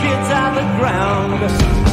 kids out the ground.